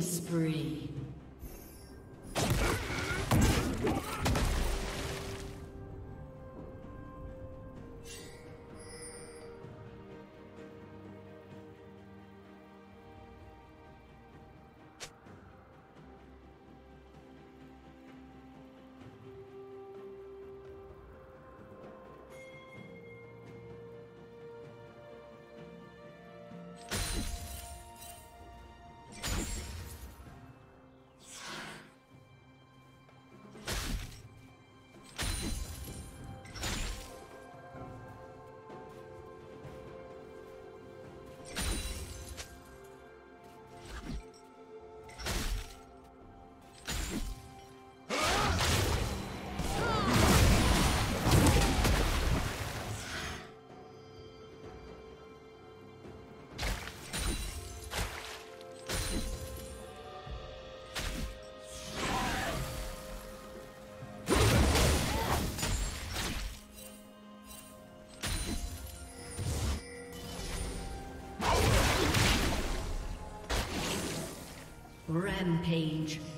Spree. Rampage.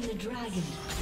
The dragon.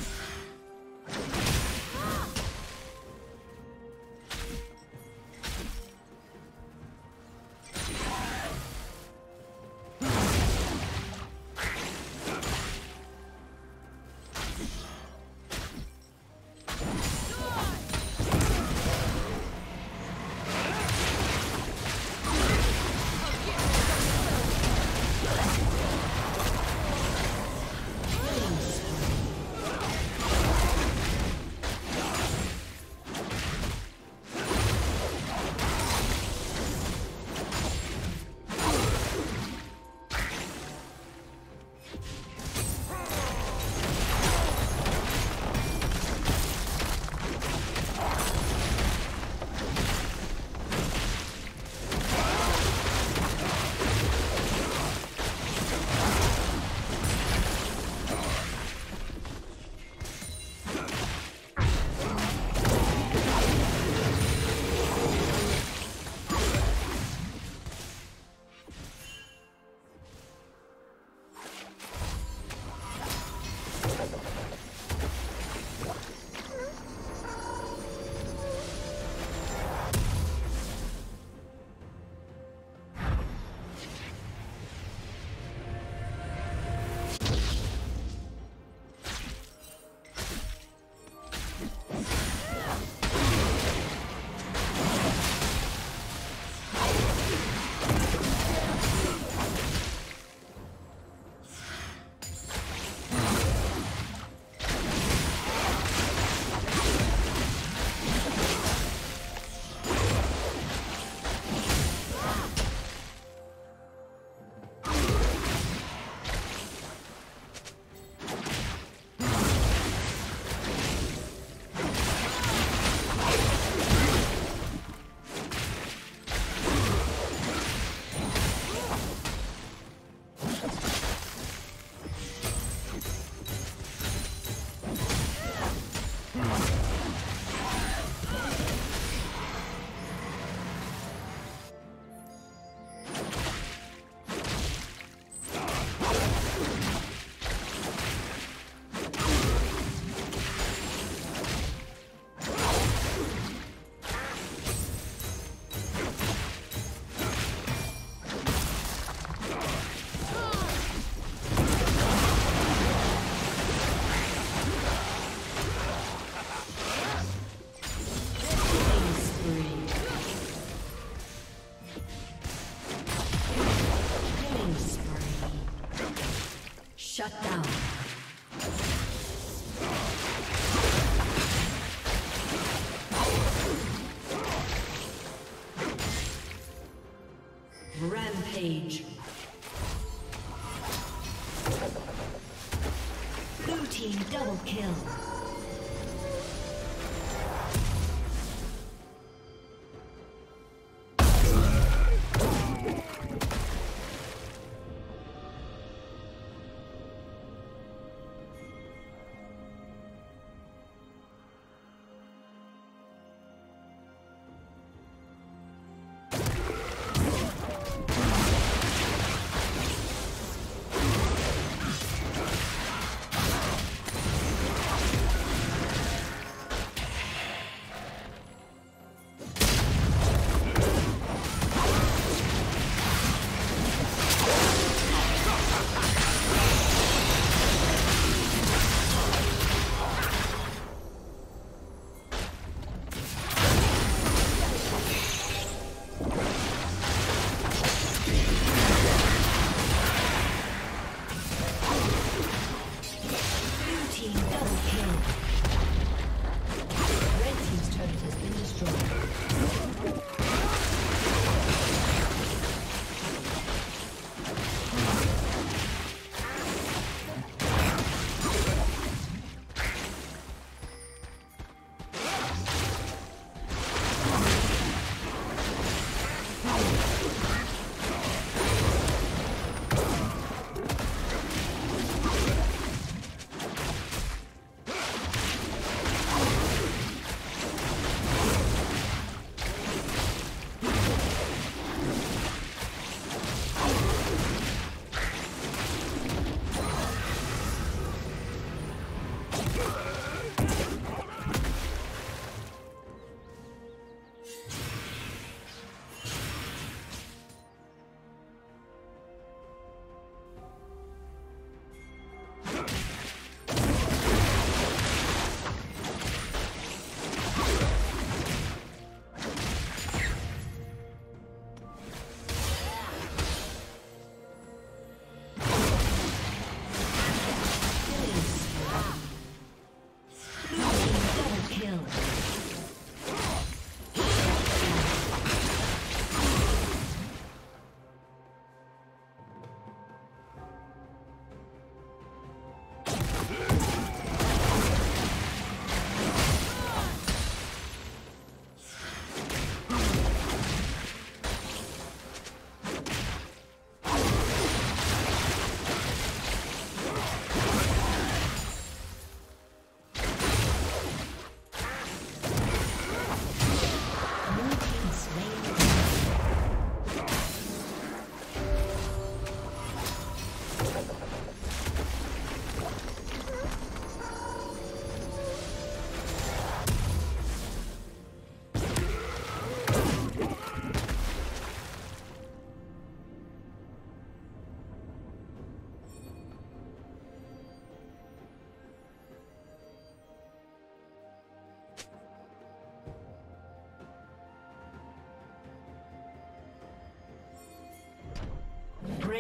you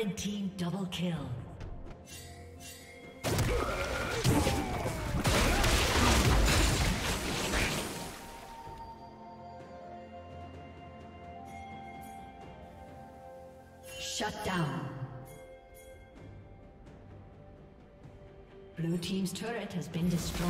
Red team double kill. Shut down. Blue team's turret has been destroyed.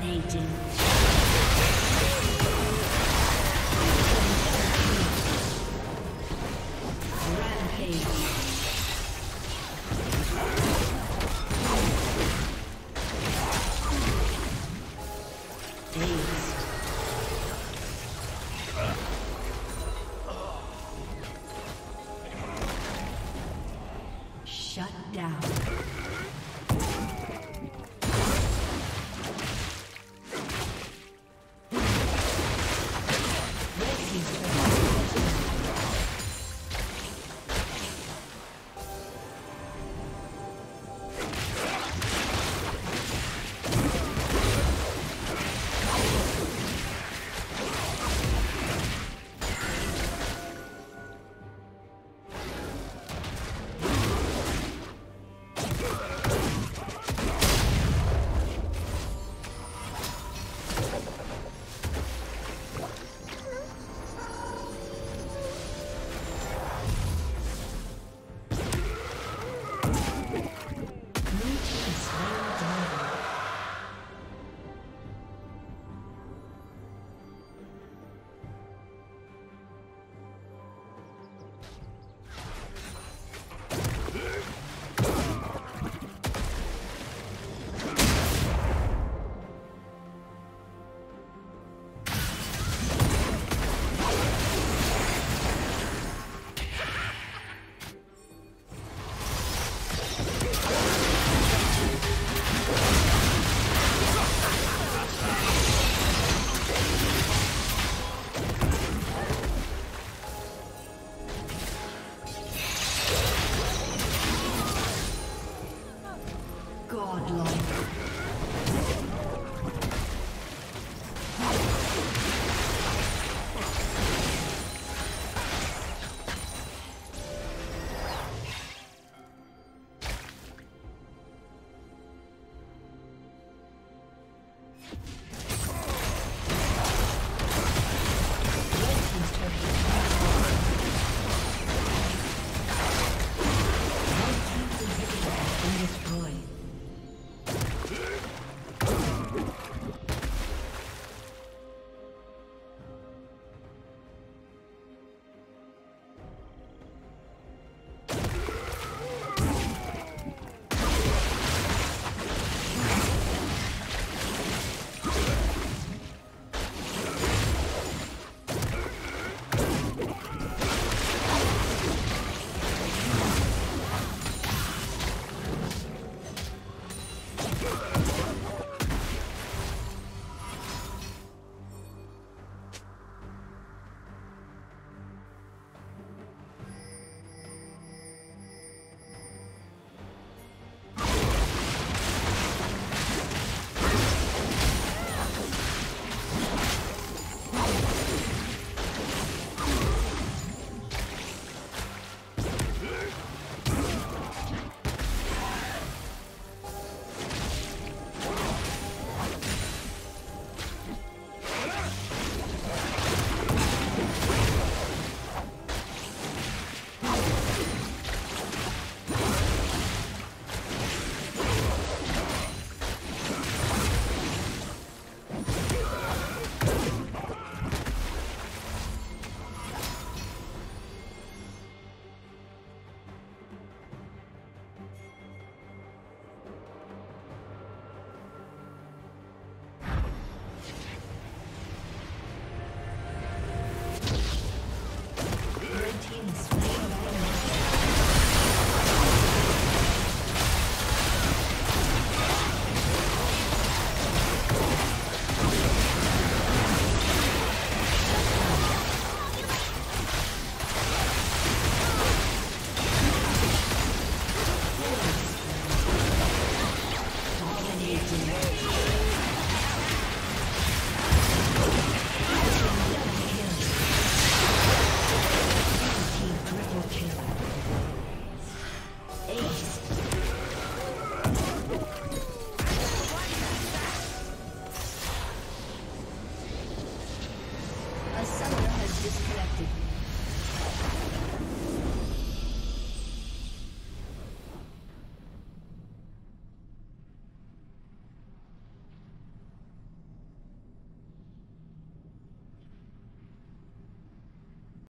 Dominating.